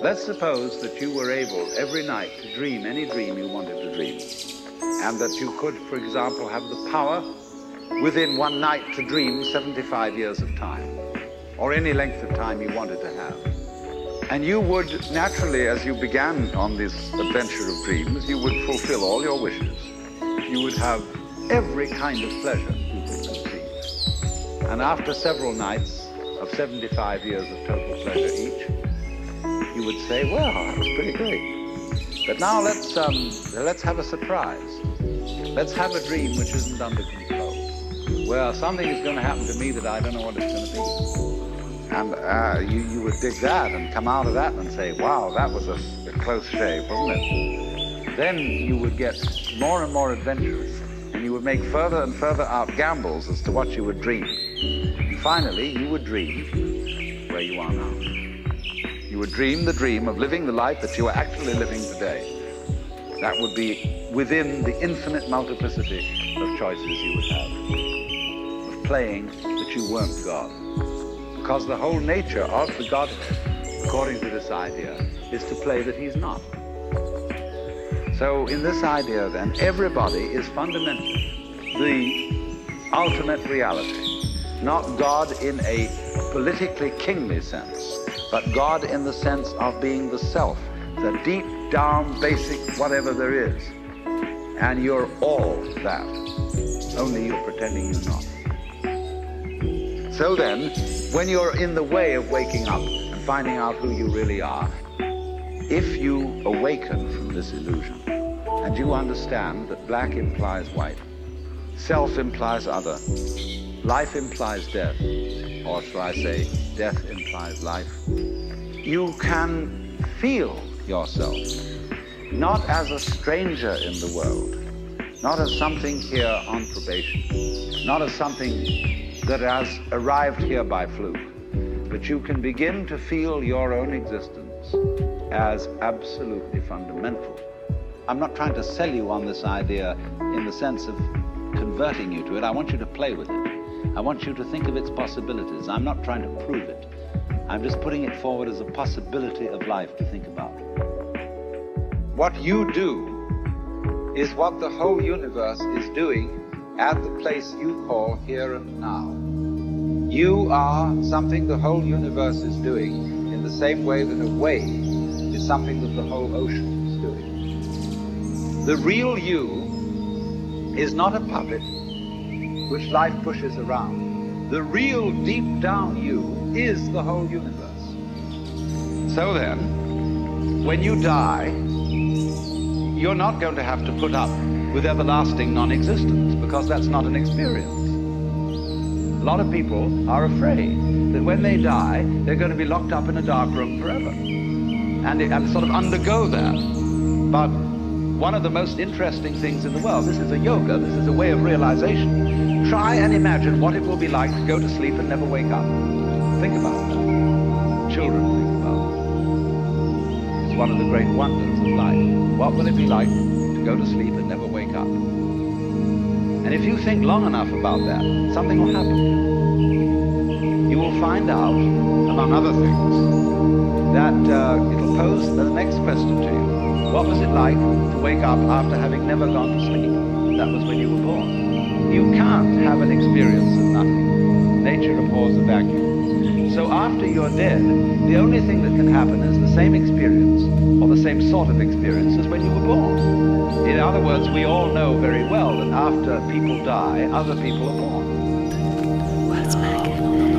Let's suppose that you were able every night to dream any dream you wanted to dream. And that you could, for example, have the power within one night to dream 75 years of time, or any length of time you wanted to have. And you would naturally, as you began on this adventure of dreams, you would fulfill all your wishes. You would have every kind of pleasure you could conceive. And after several nights of 75 years of total pleasure each, would say, well, that was pretty great. But now let's, um, let's have a surprise. Let's have a dream which isn't under control. Well, something is going to happen to me that I don't know what it's going to be. And uh, you, you would dig that and come out of that and say, wow, that was a, a close shave, wasn't it? Then you would get more and more adventurous, and you would make further and further out gambles as to what you would dream. And finally, you would dream where you are now. You would dream the dream of living the life that you are actually living today. That would be within the infinite multiplicity of choices you would have, of playing that you weren't God. Because the whole nature of the Godhead, according to this idea, is to play that he's not. So in this idea then, everybody is fundamentally the ultimate reality, not God in a politically kingly sense, but God in the sense of being the self, the deep down basic whatever there is. And you're all that, only you're pretending you're not. So then, when you're in the way of waking up and finding out who you really are, if you awaken from this illusion and you understand that black implies white, self implies other, life implies death, or shall I say, death implies life, you can feel yourself not as a stranger in the world, not as something here on probation, not as something that has arrived here by fluke, but you can begin to feel your own existence as absolutely fundamental. I'm not trying to sell you on this idea in the sense of converting you to it. I want you to play with it. I want you to think of its possibilities. I'm not trying to prove it. I'm just putting it forward as a possibility of life to think about. What you do is what the whole universe is doing at the place you call here and now. You are something the whole universe is doing in the same way that a wave is something that the whole ocean is doing. The real you is not a puppet which life pushes around. The real deep down you is the whole universe. So then, when you die, you're not going to have to put up with everlasting non-existence because that's not an experience. A lot of people are afraid that when they die, they're going to be locked up in a dark room forever and, and sort of undergo that. But one of the most interesting things in the world, this is a yoga, this is a way of realization. Try and imagine what it will be like to go to sleep and never wake up. Think about it. Children think about it. It's one of the great wonders of life. What will it be like to go to sleep and never wake up? And if you think long enough about that, something will happen. You will find out, among other things, that uh, it'll pose the next question to you. What was it like to wake up after having never gone to sleep? That was when you were born. You can't have an experience of nothing. Nature abhors a vacuum. So after you're dead, the only thing that can happen is the same experience, or the same sort of experience as when you were born. In other words, we all know very well that after people die, other people are born. Back.